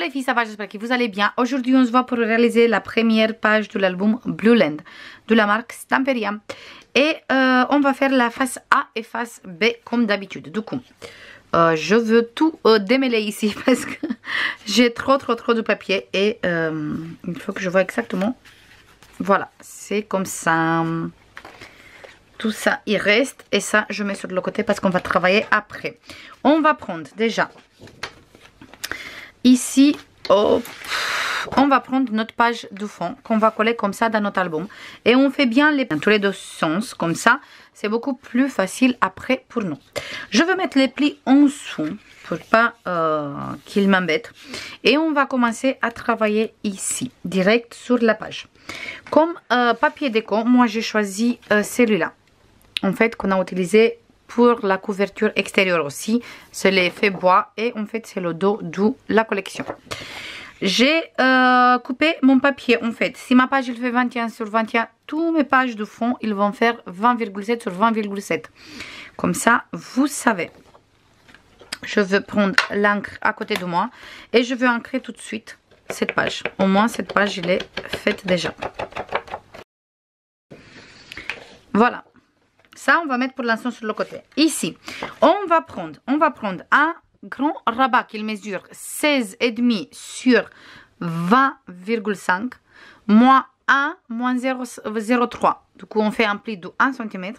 Les filles, ça va, j'espère que vous allez bien. Aujourd'hui, on se voit pour réaliser la première page de l'album Blue Land de la marque Stamperia. Et euh, on va faire la face A et face B comme d'habitude. Du coup, euh, je veux tout euh, démêler ici parce que j'ai trop trop trop de papier et il faut que je vois exactement. Voilà, c'est comme ça. Tout ça, il reste et ça, je mets sur le côté parce qu'on va travailler après. On va prendre déjà Ici, on va prendre notre page de fond qu'on va coller comme ça dans notre album. Et on fait bien les, tous les deux sens comme ça. C'est beaucoup plus facile après pour nous. Je vais mettre les plis en dessous pour pas euh, qu'ils m'embêtent. Et on va commencer à travailler ici, direct sur la page. Comme euh, papier déco, moi j'ai choisi euh, celui-là. En fait, qu'on a utilisé pour la couverture extérieure aussi. C'est l'effet bois et en fait c'est le dos d'où la collection. J'ai euh, coupé mon papier en fait. Si ma page il fait 21 sur 21, tous mes pages de fond ils vont faire 20,7 sur 20,7. Comme ça, vous savez. Je veux prendre l'encre à côté de moi et je veux ancrer tout de suite cette page. Au moins cette page il est faite déjà. Voilà. Ça, on va mettre pour l'instant sur le côté. Ici, on va prendre, on va prendre un grand rabat qui mesure 16,5 sur 20,5 moins 1 moins 0,03. Du coup, on fait un pli de 1 cm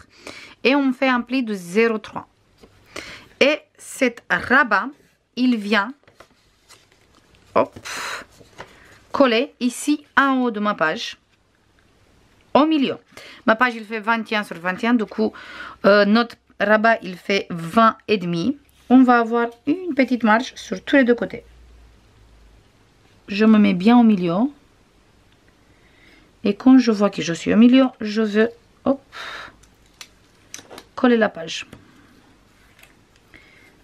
et on fait un pli de 0,3. Et cet rabat, il vient coller ici en haut de ma page au milieu. Ma page, il fait 21 sur 21. Du coup, euh, notre rabat, il fait 20 et demi. On va avoir une petite marge sur tous les deux côtés. Je me mets bien au milieu. Et quand je vois que je suis au milieu, je veux coller la page.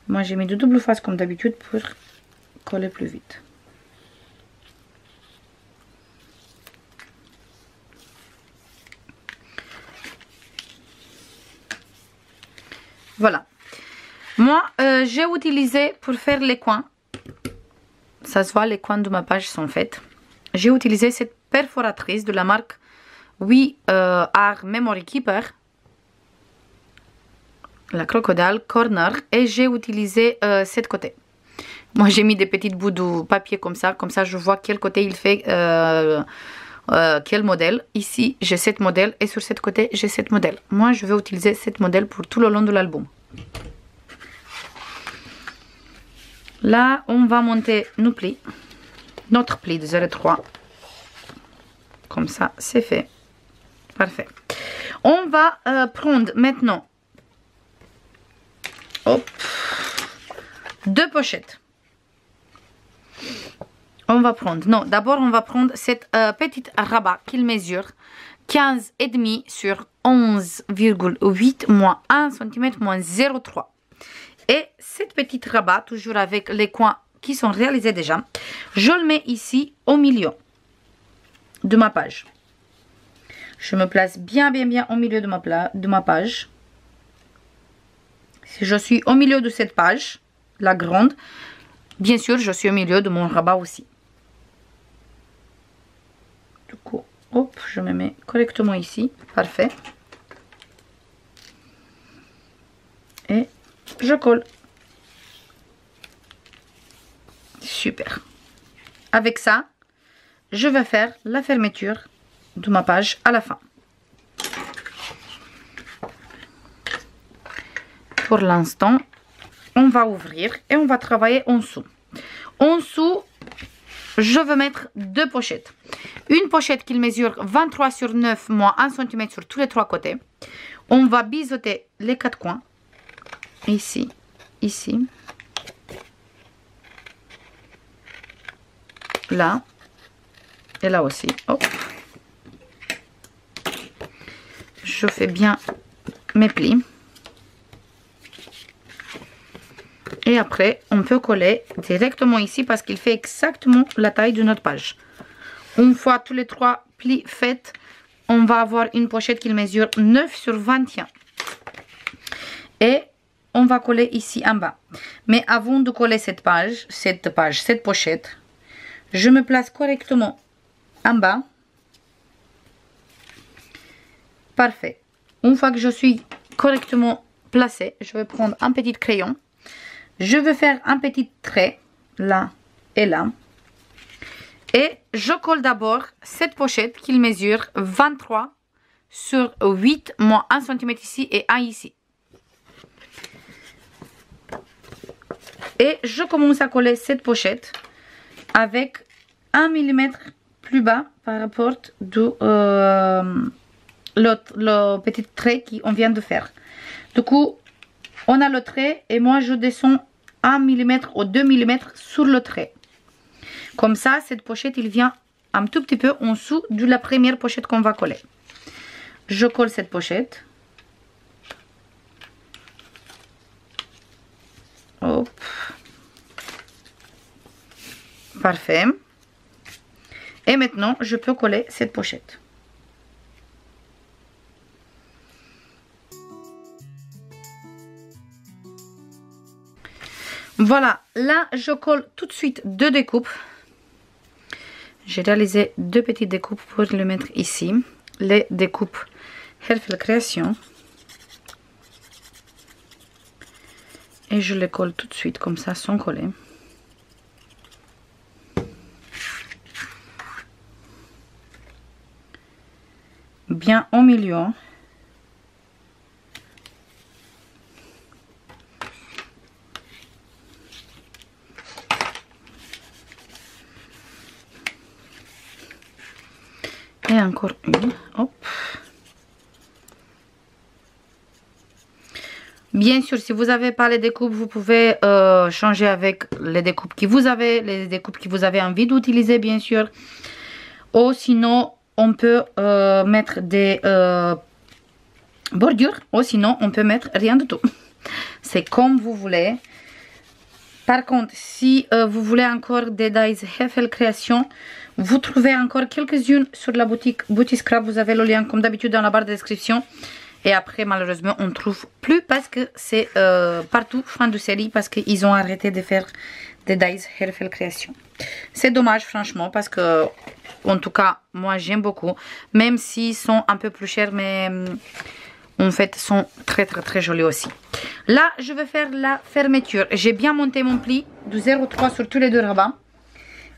Moi, j'ai mis de double face comme d'habitude pour coller plus vite. Voilà. Moi, euh, j'ai utilisé pour faire les coins. Ça se voit, les coins de ma page sont faits. J'ai utilisé cette perforatrice de la marque Oui euh, Memory Keeper. La Crocodile Corner. Et j'ai utilisé euh, cette côté. Moi, j'ai mis des petites bouts de papier comme ça. Comme ça, je vois quel côté il fait... quel modèle. Ici, j'ai cette modèle et sur cette côté, j'ai cette modèle. Moi, je vais utiliser cette modèle pour tout le long de l'album. Là, on va monter nos plis. Notre pli de 0,3. Comme ça, c'est fait. Parfait. On va euh, prendre maintenant deux pochettes. On va prendre, non, d'abord on va prendre cette euh, petite rabat qu'il mesure 15,5 sur 11,8 moins 1 cm moins 0,3. Et cette petite rabat, toujours avec les coins qui sont réalisés déjà, je le mets ici au milieu de ma page. Je me place bien, bien, bien au milieu de ma, de ma page. Si je suis au milieu de cette page, la grande, bien sûr, je suis au milieu de mon rabat aussi. Du coup, je me mets correctement ici. Parfait. Et je colle. Super. Avec ça, je vais faire la fermeture de ma page à la fin. Pour l'instant, on va ouvrir et on va travailler en dessous. En dessous, je veux mettre deux pochettes. Une pochette qui mesure 23 sur 9 moins 1 cm sur tous les trois côtés. On va biseauter les quatre coins ici, ici, là, et là aussi. Je fais bien mes plis. Et après, on peut coller directement ici parce qu'il fait exactement la taille de notre page. Une fois tous les trois plis faits, on va avoir une pochette qui mesure 9 sur 21. Et on va coller ici en bas. Mais avant de coller cette page, cette page, cette pochette, Je me place correctement en bas. Parfait. Une fois que je suis correctement placée, je vais prendre un petit crayon. Je vais faire un petit trait là et là. Et je colle d'abord cette pochette qu'il mesure 23 sur 8 moins 1 cm ici et 1 ici. Et je commence à coller cette pochette avec 1 mm plus bas par rapport de euh, petit trait qu'on vient de faire. Du coup, on a le trait et moi je descends 1 mm ou 2 mm sur le trait. Comme ça, cette pochette, il vient un tout petit peu en dessous de la première pochette qu'on va coller. Je colle cette pochette. Hop. Parfait. Et maintenant, je peux coller cette pochette. Voilà, là je colle tout de suite deux découpes. J'ai réalisé deux petites découpes pour le mettre ici. Les découpes Herfel Création. Et je les colle tout de suite comme ça sans coller. Bien au milieu. Bien sûr, si vous n'avez pas les découpes, vous pouvez euh, changer avec les découpes que vous avez, les découpes que vous avez envie d'utiliser, bien sûr. Ou sinon, on peut euh, mettre des euh, bordures, ou sinon, on peut mettre rien du tout. C'est comme vous voulez. Par contre, si vous voulez encore des dies Heffel Création, vous trouvez encore quelques-unes sur la boutique Boutique Scrap. Vous avez le lien comme d'habitude dans la barre de description. Et après, malheureusement, on ne trouve plus parce que c'est euh, partout fin de série parce qu'ils ont arrêté de faire des dies Hairfell Création. C'est dommage, franchement, parce que, en tout cas, moi, j'aime beaucoup. Même s'ils sont un peu plus chers, mais en fait, sont très, très, très jolis aussi. Là, je vais faire la fermeture. J'ai bien monté mon pli de 0,3 sur tous les deux rabats.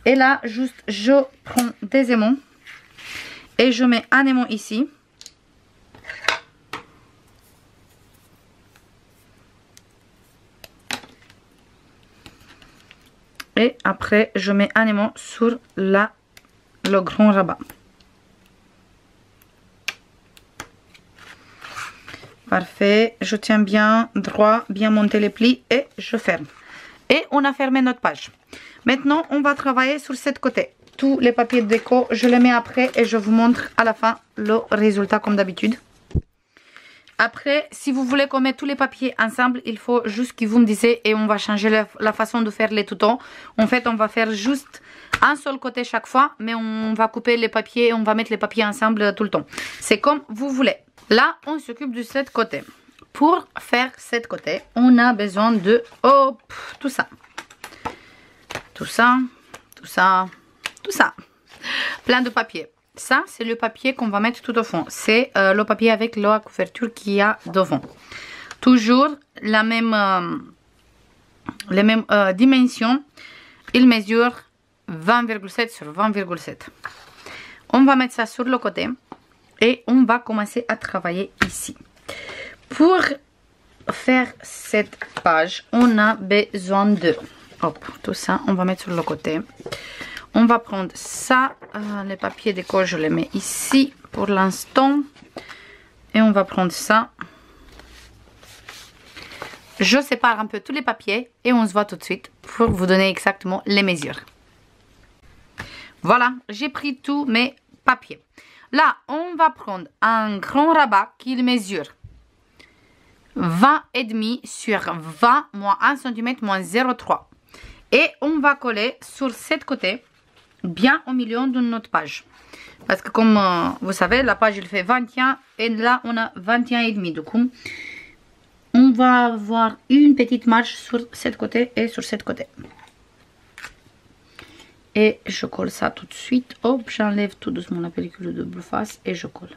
Et là, juste, je prends des aimants et je mets un aimant ici. Et après, je mets un aimant sur la, le grand rabat. Parfait, je tiens bien droit, bien monter les plis et je ferme. Et on a fermé notre page. Maintenant, on va travailler sur cette côté. Tous les papiers de déco, je les mets après et je vous montre à la fin le résultat comme d'habitude. Après, si vous voulez qu'on mette tous les papiers ensemble, il faut juste que vous me disiez et on va changer la, façon de faire les toutons. En fait, on va faire juste un seul côté chaque fois, mais on va couper les papiers et on va mettre les papiers ensemble tout le temps. C'est comme vous voulez. Là, on s'occupe de cette côté. Pour faire cette côté, on a besoin de tout ça tout ça, tout ça, tout ça. Plein de papier. Ça, c'est le papier qu'on va mettre tout au fond. C'est euh, le papier avec la couverture qu'il y a devant. Toujours la même, euh, les mêmes euh, dimensions. Il mesure 20,7 sur 20,7. On va mettre ça sur le côté. Et on va commencer à travailler ici. Pour faire cette page, on a besoin de Hop, tout ça, on va mettre sur le côté. On va prendre ça, euh, les papiers déco, je les mets ici pour l'instant. Et on va prendre ça. Je sépare un peu tous les papiers et on se voit tout de suite pour vous donner exactement les mesures. Voilà, j'ai pris tous mes papiers. Là, on va prendre un grand rabat qui mesure 20 et demi sur 20 moins 1 cm moins 0,3 et on va coller sur cette côté, bien au milieu de notre page. Parce que comme euh, vous savez, la page il fait 21 et là on a 21 et demi. Du coup, on va avoir une petite marge sur cette côté et sur cette côté. Et je colle ça tout de suite. Hop, j'enlève tout doucement la pellicule de double face et je colle.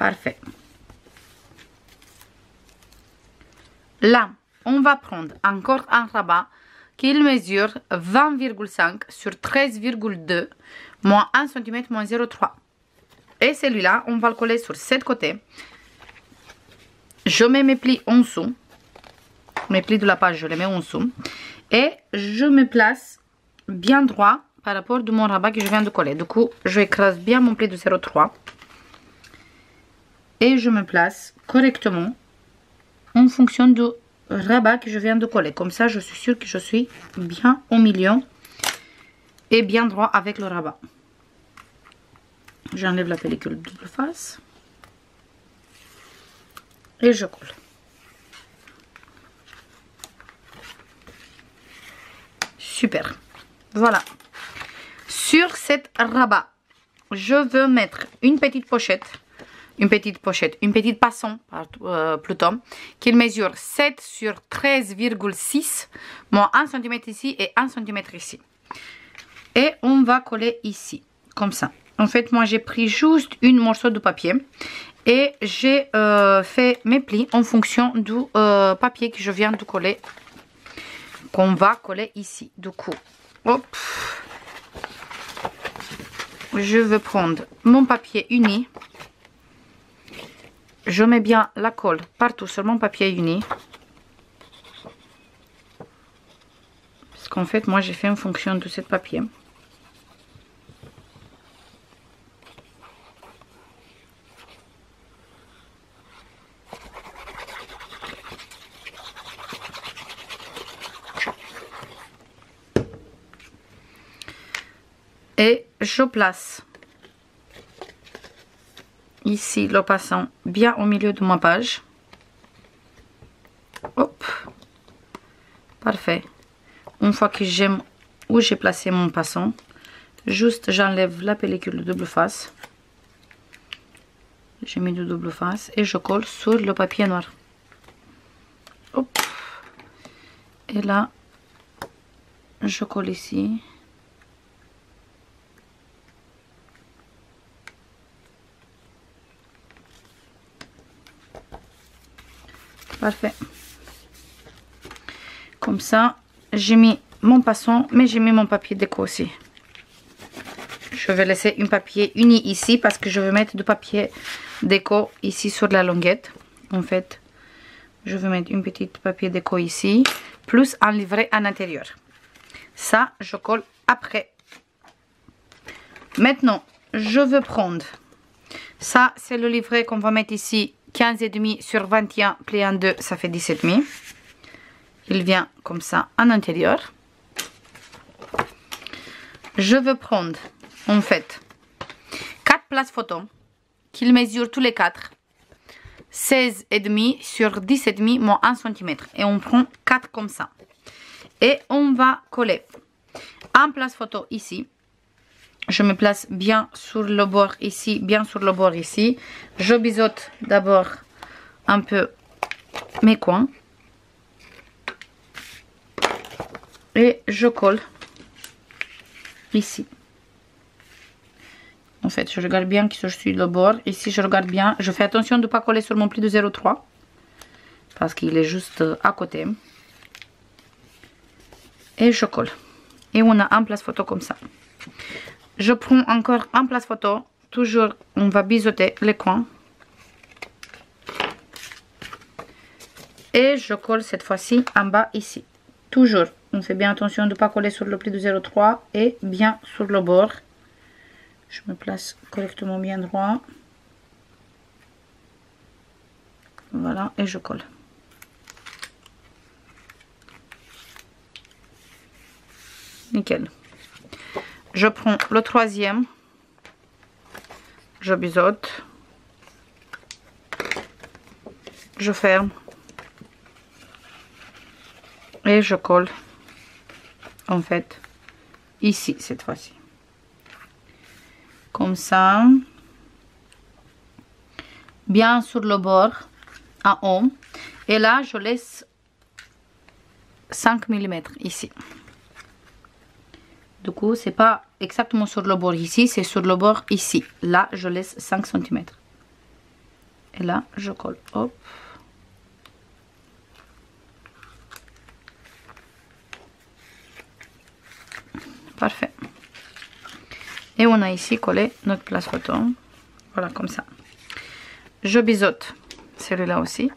Parfait. Là, on va prendre encore un rabat qu'il mesure 20,5 sur 13,2 moins 1 cm moins 0,3. Et celui-là, on va le coller sur cette côté. Je mets mes plis en dessous. Mes plis de la page, je les mets en dessous. Et je me place bien droit par rapport de mon rabat que je viens de coller. Du coup, je écrase bien mon pli de 0,3 et je me place correctement en fonction du rabat que je viens de coller. Comme ça, je suis sûre que je suis bien au milieu et bien droit avec le rabat. J'enlève la pellicule double face et je colle. Super. Voilà. Sur cette rabat, je veux mettre une petite pochette une petite pochette, une petite passon euh, plutôt, qui mesure 7 sur 13,6, moins 1 cm ici et 1 cm ici. Et on va coller ici, comme ça. En fait, moi j'ai pris juste une morceau de papier et j'ai euh, fait mes plis en fonction du euh, papier que je viens de coller, qu'on va coller ici. Du coup, hop, je vais prendre mon papier uni je mets bien la colle partout sur mon papier uni. Parce qu'en fait, moi, j'ai fait en fonction de ce papier. Et je place ici le passant bien au milieu de ma page. Hop. Parfait. Une fois que j'aime où j'ai placé mon passant, juste j'enlève la pellicule de double face. J'ai mis du double face et je colle sur le papier noir. Hop. Et là, je colle ici. Parfait. Comme ça, j'ai mis mon passant, mais j'ai mis mon papier déco aussi. Je vais laisser un papier uni ici parce que je vais mettre du papier déco ici sur la longuette. En fait, je vais mettre un petit papier déco ici, plus un livret à l'intérieur. Ça, je colle après. Maintenant, je veux prendre, ça c'est le livret qu'on va mettre ici 15,5 sur 21 plié en 2, ça fait 17,5. Il vient comme ça en intérieur. Je veux prendre en fait 4 places photo qu'il mesure tous les 4. 16,5 sur 17,5 moins 1 cm. Et on prend 4 comme ça. Et on va coller un place photo ici je me place bien sur le bord ici, bien sur le bord ici. Je biseaute d'abord un peu mes coins. Et je colle ici. En fait, je regarde bien que je suis le bord. Ici, je regarde bien. Je fais attention de ne pas coller sur mon pli de 0,3. Parce qu'il est juste à côté. Et je colle. Et on a un place photo comme ça. Je prends encore un place photo. Toujours, on va biseauter les coins. Et je colle cette fois-ci en bas ici. Toujours, on fait bien attention de ne pas coller sur le pli de 0,3 et bien sur le bord. Je me place correctement bien droit. Voilà, et je colle. Nickel je prends le troisième je biseaute je ferme et je colle en fait ici cette fois-ci comme ça. Bien sur le bord, en haut. Et là, je laisse 5 mm ici. Coup, c'est pas exactement sur le bord ici, c'est sur le bord ici. Là, je laisse 5 cm. Et là, je colle. Hop. Parfait. Et on a ici collé notre place photo. Voilà, comme ça. Je biseaute celui-là aussi.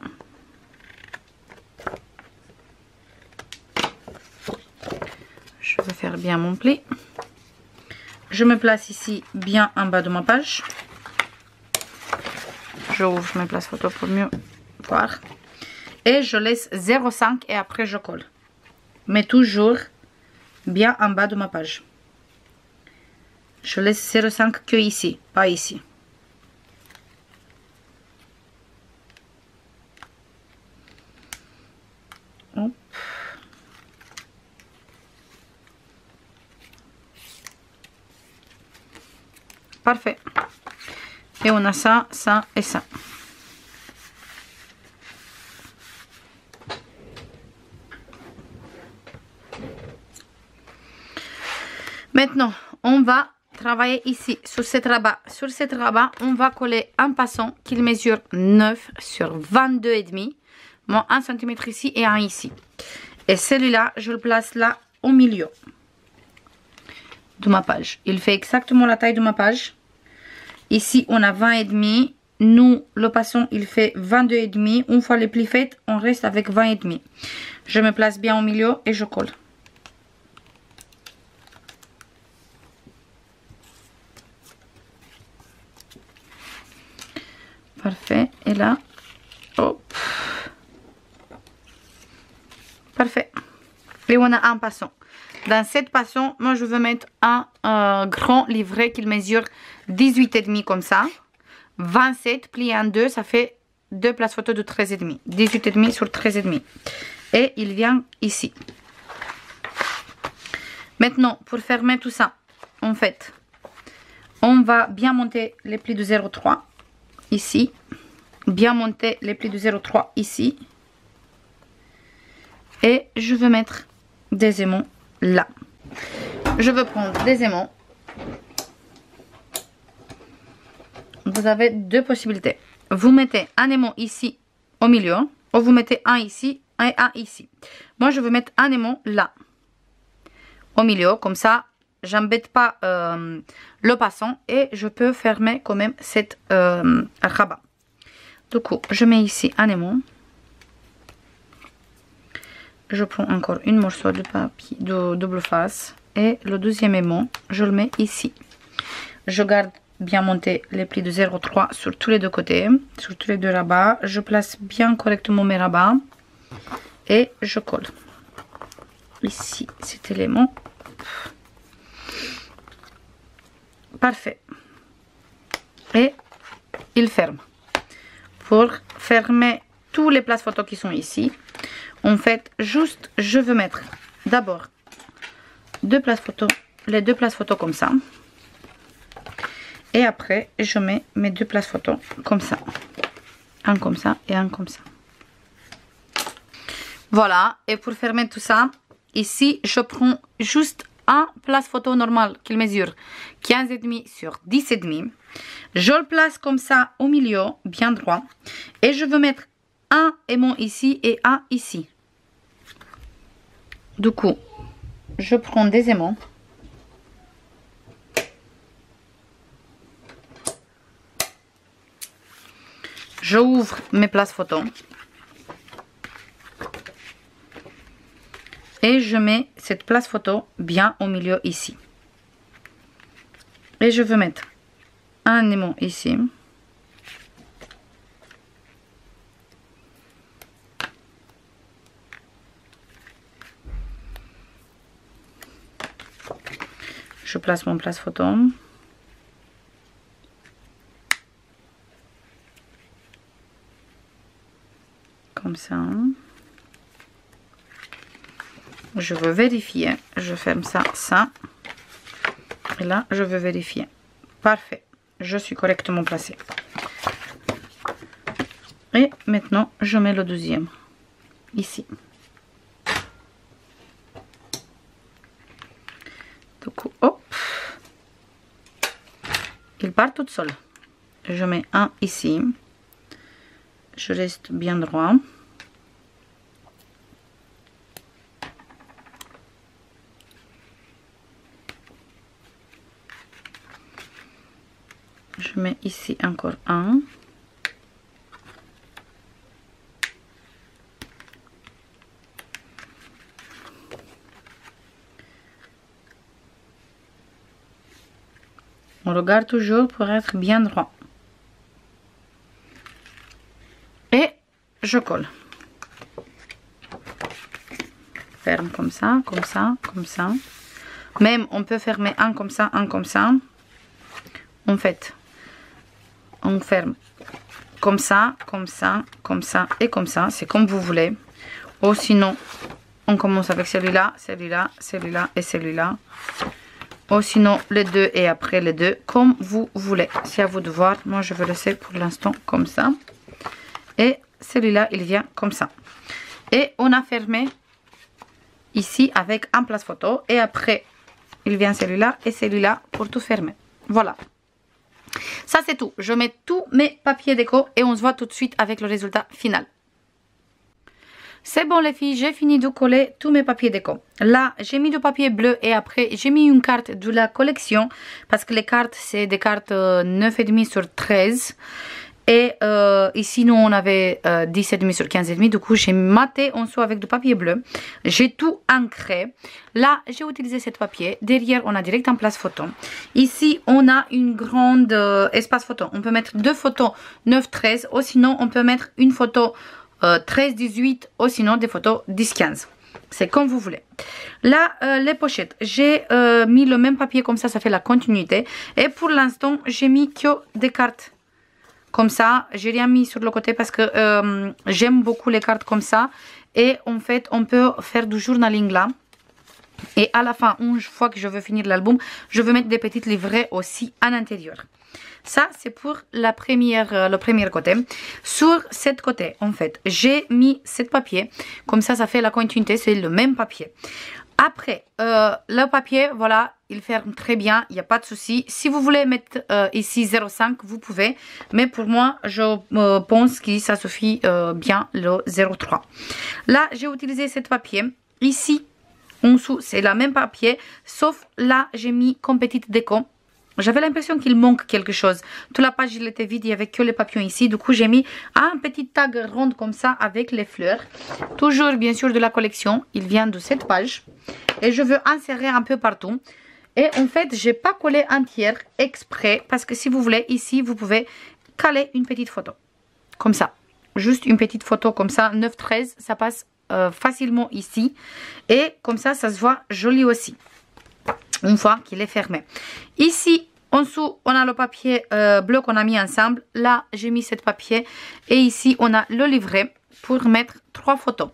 Je vais faire mon pli. Je me place ici bien en bas de ma page. Je ouvre mes places photo pour mieux voir. Et je laisse 0,5 et après je colle. Mais toujours bien en bas de ma page. Je laisse 0,5 que ici, pas ici. Parfait. Et on a ça, ça et ça. Maintenant, on va travailler ici, sur cette rabat. Sur cette rabat, on va coller un passant qui mesure 9 sur 22,5. Bon, 1 cm ici et un ici. Et celui-là, je le place là au milieu de ma page. Il fait exactement la taille de ma page. Ici, on a 20,5. Nous, le passant, il fait 22,5. Une fois les plis faits, on reste avec 20,5. Je me place bien au milieu et je colle. Parfait. Et là, hop. Parfait. Et on a un passant. Dans cette passant, moi je veux mettre un grand livret qui mesure 18,5 comme ça. 27 plié en deux, ça fait deux places photo de 13,5. 18,5 sur 13,5. Et il vient ici. Maintenant, pour fermer tout ça, en fait, on va bien monter les plis de 0,3 ici. Bien monter les plis de 0,3 ici. Et je vais mettre des aimants là. Je veux prendre des aimants. Vous avez deux possibilités. Vous mettez un aimant ici au milieu. Ou vous mettez un ici et un ici. Moi, je veux mettre un aimant là. Au milieu. Comme ça, j'embête pas euh, le passant. Et je peux fermer quand même cette euh, rabat. Du coup, je mets ici un aimant je prends encore une morceau de papier de double face et le deuxième aimant je le mets ici je garde bien monter les plis de 0,3 sur tous les deux côtés. Sur tous les deux rabats je place bien correctement mes rabats et je colle. Ici cet élément. Parfait. Et il ferme. Pour fermer tous les places photos qui sont ici en fait juste je veux mettre d'abord deux places photo les deux places photo comme ça et après je mets mes deux places photo comme ça. Un comme ça et un comme ça. Voilà. Et pour fermer tout ça ici je prends juste un place photo normal qui mesure 15,5 sur 10,5 je le place comme ça au milieu bien droit. Et je veux mettre un aimant ici et un ici. Du coup, je prends des aimants. Je ouvre mes places photos. Et je mets cette place photo bien au milieu ici. Et je veux mettre un aimant ici. je place mon place photo. Ça. Je veux vérifier. Je ferme ça, ça. Et là, je veux vérifier. Parfait. Je suis correctement placée. Et maintenant, je mets le deuxième. Ici. Du hop. Il part tout seul. Je mets un ici. Je reste bien droit. je mets ici encore un. On regarde toujours pour être bien droit. Et je colle. Ferme comme ça comme ça comme ça. Même on peut fermer un comme ça un comme ça. En fait on ferme comme ça, comme ça, comme ça et comme ça. C'est comme vous voulez. Ou sinon, on commence avec celui-là, celui-là, celui-là et celui-là. Ou sinon, les deux et après les deux, comme vous voulez. C'est à vous de voir. Moi, je vais laisser pour l'instant comme ça. Et celui-là, il vient comme ça. Et on a fermé ici avec un place photo. Et après, il vient celui-là et celui-là pour tout fermer. Voilà. Ça c'est tout. Je mets tous mes papiers déco et on se voit tout de suite avec le résultat final. C'est bon les filles, j'ai fini de coller tous mes papiers déco. Là, j'ai mis du papier bleu et après j'ai mis une carte de la collection parce que les cartes c'est des cartes 9,5 euh, sur 13 et euh, ici, nous, on avait euh, 10,5 sur 15,5. Du coup, j'ai maté en dessous avec du papier bleu. J'ai tout ancré. Là, j'ai utilisé ce papier. Derrière, on a direct en place photo. Ici, on a une grande euh, espace photo. On peut mettre deux photos 9-13 ou sinon, on peut mettre une photo 13-18 ou sinon des photos 10-15. C'est comme vous voulez. Là, euh, les pochettes, j'ai euh, mis le même papier comme ça, ça fait la continuité. Et pour l'instant, j'ai mis que des cartes comme ça. J'ai rien mis sur le côté parce que euh, j'aime beaucoup les cartes comme ça. Et en fait, on peut faire du journaling là. Et à la fin, une fois que je veux finir l'album, je veux mettre des petites livrets aussi à l'intérieur. Ça, c'est pour la première, euh, le premier côté. Sur cette côté, en fait, j'ai mis ce papier. Comme ça, ça fait la continuité, c'est le même papier. Après, euh, le papier, voilà, il ferme très bien, il n'y a pas de souci. Si vous voulez mettre euh, ici 0,5, vous pouvez. Mais pour moi, je euh, pense que ça suffit bien le 0,3. Là, j'ai utilisé ce papier. Ici, en dessous, c'est le même papier. Sauf là, j'ai mis comme petite déco j'avais l'impression qu'il manque quelque chose. Toute la page, il était vide, il n'y avait que les papillons ici. Du coup, j'ai mis un petit tag rond comme ça avec les fleurs. Toujours, bien sûr, de la collection. Il vient de cette page. Et je veux insérer un peu partout. Et en fait, j'ai pas collé entière exprès. Parce que si vous voulez, ici, vous pouvez caler une petite photo. Comme ça. Juste une petite photo comme ça. 9-13, ça passe euh, facilement ici. Et comme ça, ça se voit joli aussi une fois qu'il est fermé. Ici, en dessous, on a le papier euh, bleu qu'on a mis ensemble. Là, j'ai mis ce papier. Et ici, on a le livret pour mettre trois photos.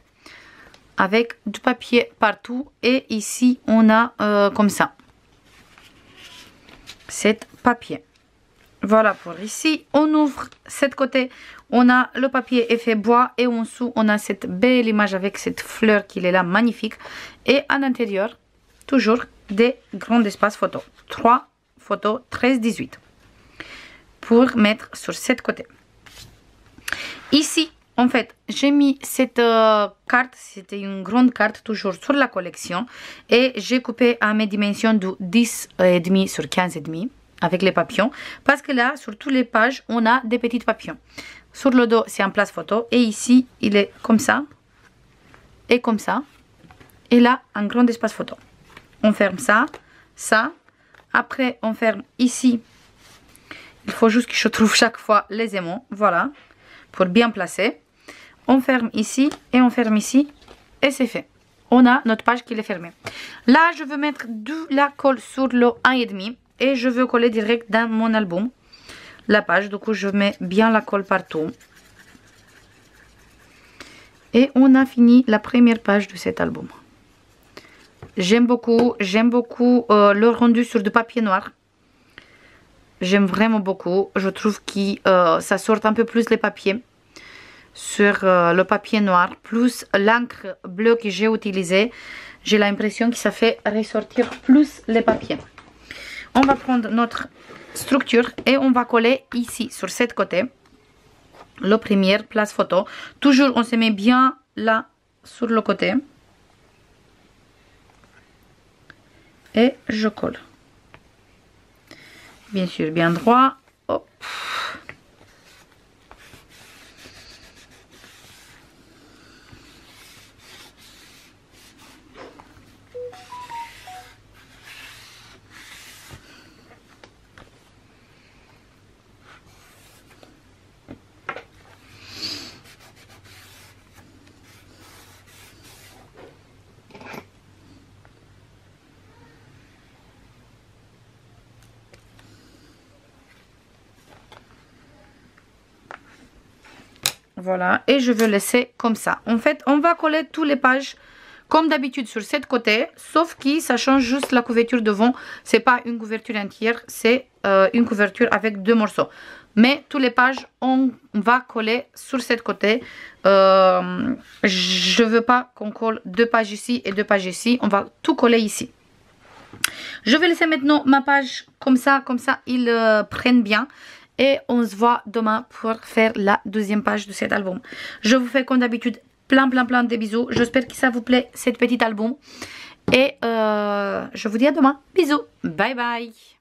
Avec du papier partout. Et ici, on a euh, comme ça. Cet papier. Voilà pour ici. On ouvre cette côté. On a le papier effet bois. Et en dessous, on a cette belle image avec cette fleur qui est là, magnifique. Et à l'intérieur, toujours des grands espaces photos. 3 photos 13-18 pour mettre sur cette côté. Ici, en fait, j'ai mis cette euh, carte, c'était une grande carte toujours sur la collection. Et j'ai coupé à mes dimensions de 10,5 sur 15,5 avec les papillons. Parce que là, sur toutes les pages, on a des petits papillons. Sur le dos, c'est en place photo. Et ici, il est comme ça. Et comme ça. Et là, un grand espace photo on ferme ça, ça. Après, on ferme ici. Il faut juste que je trouve chaque fois les aimants, voilà, pour bien placer. On ferme ici et on ferme ici et c'est fait. On a notre page qui est fermée. Là, je veux mettre de la colle sur le 1,5 et je veux coller direct dans mon album la page. Du coup, je mets bien la colle partout. Et on a fini la première page de cet album. J'aime beaucoup, j'aime beaucoup euh, le rendu sur du papier noir. J'aime vraiment beaucoup. Je trouve que euh, ça sort un peu plus les papiers sur euh, le papier noir. Plus l'encre bleue que j'ai utilisée. J'ai l'impression que ça fait ressortir plus les papiers. On va prendre notre structure et on va coller ici sur cette côté. Le premier, place photo. Toujours on se met bien là sur le côté. Et je colle bien sûr bien droit. Voilà, et je vais laisser comme ça. En fait, on va coller toutes les pages comme d'habitude sur cette côté, sauf que ça change juste la couverture devant. C'est pas une couverture entière, c'est euh, une couverture avec deux morceaux. Mais toutes les pages, on va coller sur cette côté. Euh, je veux pas qu'on colle deux pages ici et deux pages ici. On va tout coller ici. Je vais laisser maintenant ma page comme ça, comme ça ils euh, prennent bien. Et on se voit demain pour faire la deuxième page de cet album. Je vous fais comme d'habitude plein plein plein de bisous. J'espère que ça vous plaît, cette petite album. Et euh, je vous dis à demain. Bisous. Bye bye.